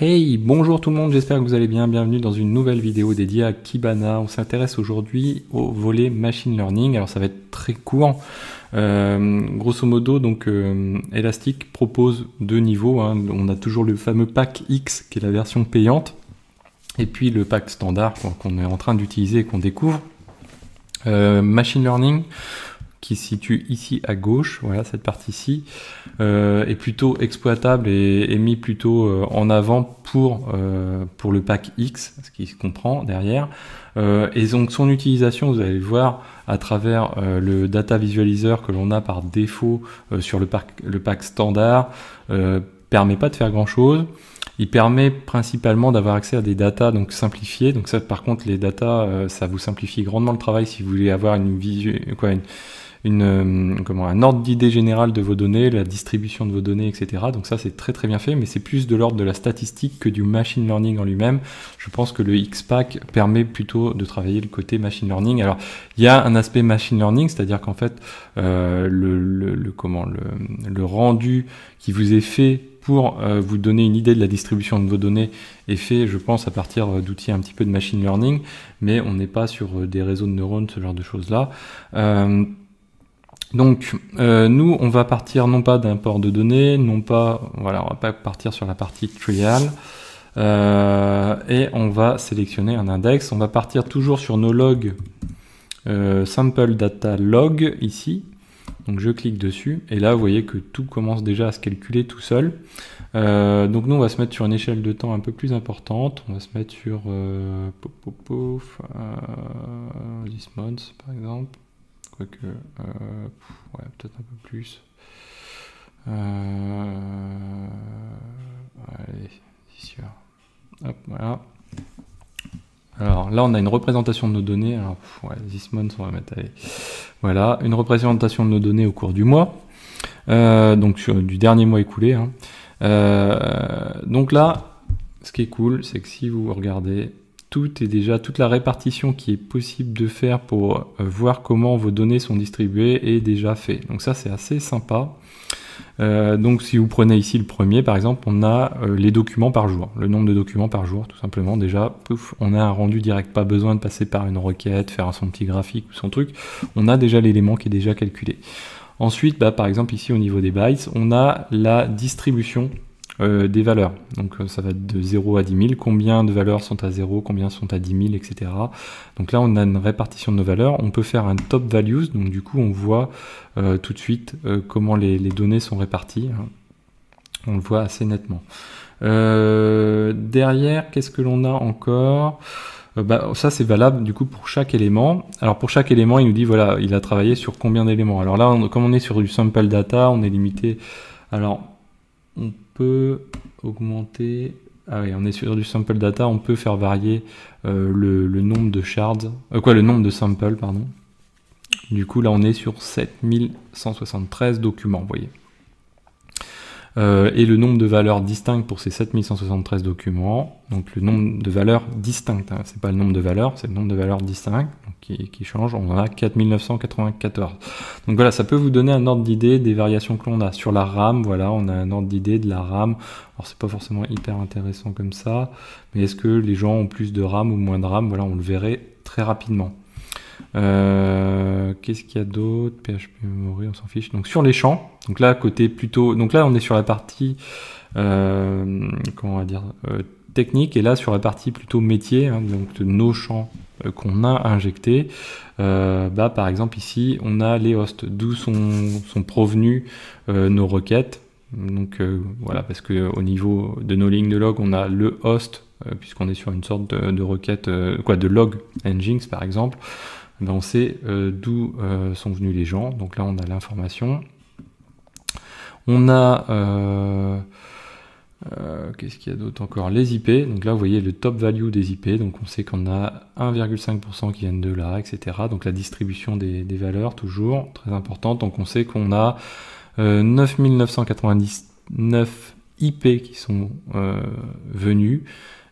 Hey, bonjour tout le monde, j'espère que vous allez bien. Bienvenue dans une nouvelle vidéo dédiée à Kibana. On s'intéresse aujourd'hui au volet machine learning. Alors ça va être très court. Euh, grosso modo, donc euh, Elastic propose deux niveaux. Hein. On a toujours le fameux pack X qui est la version payante, et puis le pack standard qu'on est en train d'utiliser et qu'on découvre. Euh, machine learning, qui se situe ici à gauche, voilà cette partie-ci, euh, est plutôt exploitable et est mis plutôt euh, en avant pour, euh, pour le pack X, ce qui se comprend derrière. et donc son utilisation, vous allez le voir à travers le data visualizer que l'on a par défaut sur le pack, le pack standard, permet pas de faire grand-chose. Il permet principalement d'avoir accès à des datas donc simplifiées. Donc ça, par contre, les datas, ça vous simplifie grandement le travail si vous voulez avoir une vision, quoi, une, une, euh, comment, un ordre d'idée général de vos données, la distribution de vos données, etc. Donc ça, c'est très très bien fait, mais c'est plus de l'ordre de la statistique que du machine learning en lui-même. Je pense que le XPack permet plutôt de travailler le côté machine learning. Alors, il y a un aspect machine learning, c'est-à-dire qu'en fait, euh, le, le, comment, le, le rendu qui vous est fait pour euh, vous donner une idée de la distribution de vos données est fait, je pense, à partir d'outils un petit peu de machine learning, mais on n'est pas sur des réseaux de neurones, ce genre de choses-là. Euh, donc euh, nous, on va partir non pas d'un port de données, non pas, voilà, on va pas partir sur la partie trial, euh, et on va sélectionner un index. On va partir toujours sur nos logs euh, sample data log ici. Donc je clique dessus et là vous voyez que tout commence déjà à se calculer tout seul. donc nous on va se mettre sur une échelle de temps un peu plus importante. On va se mettre sur pouf, pouf, month par exemple que euh, peut-être un peu plus. Euh, allez, sûr. Hop, voilà. Alors là, on a une représentation de nos données. Alors, on va mettre. Voilà, une représentation de nos données au cours du mois. Euh, donc du dernier mois écoulé. Hein. Euh, donc là, ce qui est cool, c'est que si vous regardez, tout est déjà, toute la répartition qui est possible de faire pour euh, voir comment vos données sont distribuées est déjà fait. Donc ça c'est assez sympa. Euh, donc si vous prenez ici le premier par exemple, on a euh, les documents par jour, le nombre de documents par jour tout simplement. Déjà, on a un rendu direct, pas besoin de passer par une requête, faire son petit graphique ou son truc. On a déjà l'élément qui est déjà calculé. Ensuite, bah, par exemple ici au niveau des bytes, on a la distribution euh, des valeurs. Donc euh, ça va de 0 à 10 000. Combien de valeurs sont à 0, combien sont à 10 000, etc. Donc là, on a une répartition de nos valeurs. On peut faire un top values. Donc du coup, on voit euh, tout de suite comment les, données sont réparties. Hein. On le voit assez nettement. derrière, qu'est-ce que l'on a encore? Bah, ça c'est valable du coup pour chaque élément. Alors pour chaque élément, il nous dit voilà, il a travaillé sur combien d'éléments. Alors là, comme on est sur du sample data, on est limité. Alors on peut augmenter. Ah oui, on est sur du sample data, on peut faire varier euh, le, nombre de shards, euh, quoi, le nombre de samples, pardon. Du coup, là, on est sur 7173 documents, vous voyez. Euh, et le nombre de valeurs distinctes pour ces 7173 documents. Donc le nombre de valeurs distinctes, hein. c'est pas le nombre de valeurs, c'est le nombre de valeurs distinctes qui, qui, change. On en a 4994. Donc voilà, ça peut vous donner un ordre d'idée des variations que l'on a. Sur la RAM, voilà, on a un ordre d'idée de la RAM. Alors c'est pas forcément hyper intéressant comme ça, mais est-ce que les gens ont plus de RAM ou moins de RAM? Voilà, on le verrait très rapidement. Euh, qu'est-ce qu'il y a d'autre? PHP Memory, on s'en fiche. Donc sur les champs, donc là côté plutôt, donc là on est sur la partie, euh, comment on va dire, euh, technique, et là sur la partie plutôt métier, hein, donc de nos champs qu'on a injectés. bah par exemple ici on a les hosts, d'où sont, sont provenus nos requêtes. Donc voilà, parce que au niveau de nos lignes de log, on a le host, puisqu'on est sur une sorte de, de requête, quoi, de log engines par exemple. Ben, on sait euh, d'où euh, sont venus les gens. Donc là, on a l'information. On a... Euh, qu'est-ce qu'il y a d'autre encore? Les IP. Donc là, vous voyez le top value des IP. Donc on sait qu'on a 1,5% qui viennent de là, etc. Donc la distribution des, valeurs, toujours, très importante. Donc on sait qu'on a 9999 IP qui sont venus.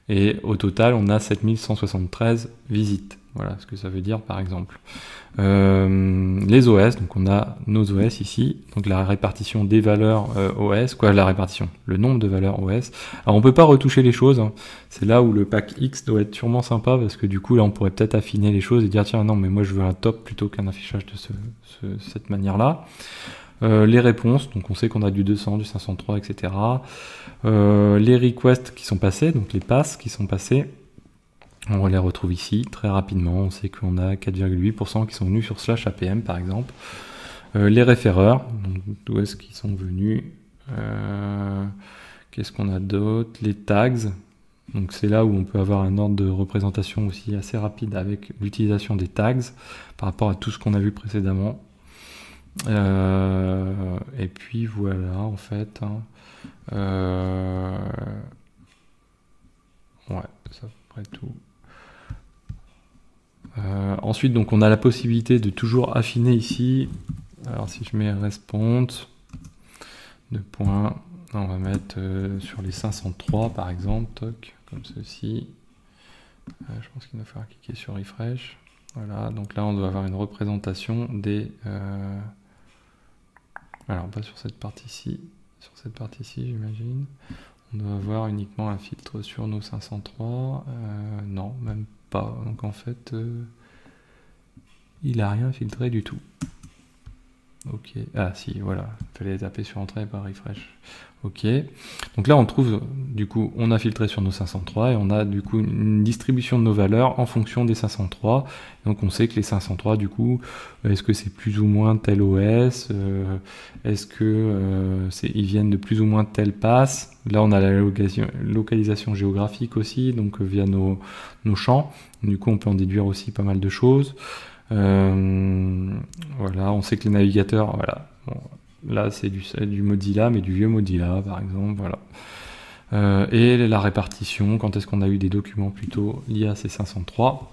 Et au total, on a 7173 visites. Voilà ce que ça veut dire par exemple. Euh, les OS, donc on a nos OS ici, donc la répartition des valeurs euh, OS, quoi la répartition, le nombre de valeurs OS. Alors on peut pas retoucher les choses, hein. c'est là où le pack X doit être sûrement sympa parce que du coup là on pourrait peut-être affiner les choses et dire tiens non mais moi je veux un top plutôt qu'un affichage de ce, cette manière là. Euh, les réponses, donc on sait qu'on a du 200, du 503, etc. les requests qui sont passés, donc les passes qui sont passés. On les retrouve ici très rapidement. On sait qu'on a 4,8% qui sont venus sur slash APM par exemple. Euh, les référeurs, d'où est-ce qu'ils sont venus euh, Qu'est-ce qu'on a d'autre? Les tags. Donc c'est là où on peut avoir un ordre de représentation aussi assez rapide avec l'utilisation des tags par rapport à tout ce qu'on a vu précédemment. Euh, et puis voilà en fait. Hein. ouais, ça après tout. Euh, ensuite, donc, on a la possibilité de toujours affiner ici. Alors, si je mets response, de points, on va mettre euh, sur les 503 par exemple, comme ceci. Euh, je pense qu'il va falloir cliquer sur refresh. Voilà, donc là on doit avoir une représentation des. Alors pas sur cette partie-ci, sur cette partie-ci j'imagine. On doit avoir uniquement un filtre sur nos 503. non, même pas. Donc en fait, euh, il a rien filtré du tout. Ok, ah si, voilà, il fallait taper sur entrée par refresh. Ok, donc là on trouve, du coup, on a filtré sur nos 503 et on a du coup une distribution de nos valeurs en fonction des 503. Donc on sait que les 503, du coup, est-ce que c'est plus ou moins tel OS euh, Est-ce que euh, viennent de plus ou moins tel pass Là on a la localisation, géographique aussi, donc via nos, nos champs. Du coup on peut en déduire aussi pas mal de choses. Euh, voilà, on sait que les navigateurs, voilà, là c'est du, du Mozilla, mais du vieux Mozilla par exemple, voilà. Euh, et la répartition, quand est-ce qu'on a eu des documents plutôt liés à ces 503.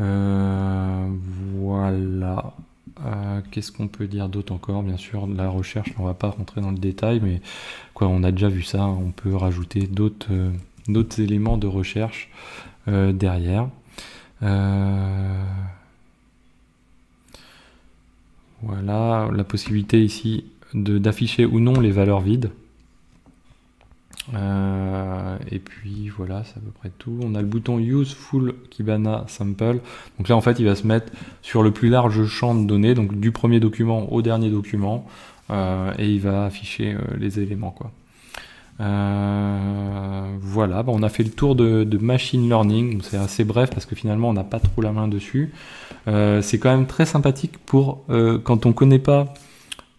Euh, voilà. Qu'est-ce qu'on peut dire d'autre encore? Bien sûr, la recherche, on va pas rentrer dans le détail, mais quoi, on a déjà vu ça. On peut rajouter d'autres éléments de recherche derrière. Euh, voilà, la possibilité ici d'afficher ou non les valeurs vides. Euh, et puis voilà, c'est à peu près tout. On a le bouton Use Full Kibana Sample. Donc là, en fait, il va se mettre sur le plus large champ de données, donc du premier document au dernier document, euh, et il va afficher les éléments. quoi. Euh, voilà, on a fait le tour de, machine learning. C'est assez bref parce que finalement on n'a pas trop la main dessus. Euh, c'est quand même très sympathique pour euh, quand on connaît pas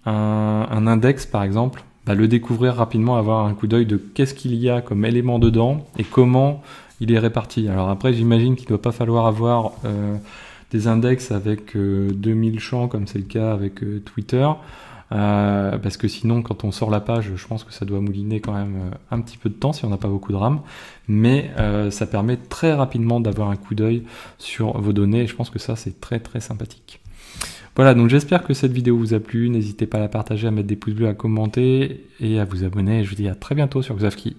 un, index par exemple, bah, le découvrir rapidement, avoir un coup d'œil de qu'est-ce qu'il y a comme élément dedans et comment il est réparti. Alors après j'imagine qu'il ne doit pas falloir avoir des index avec 2000 champs comme c'est le cas avec Twitter. Euh, parce que sinon, quand on sort la page, je pense que ça doit mouliner quand même euh, un petit peu de temps si on n'a pas beaucoup de RAM. Mais euh, ça permet très rapidement d'avoir un coup d'œil sur vos données et je pense que ça, c'est très très sympathique. Voilà, donc j'espère que cette vidéo vous a plu. N'hésitez pas à la partager, à mettre des pouces bleus, à commenter et à vous abonner. Je vous dis à très bientôt sur Xavki.